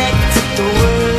protect the world.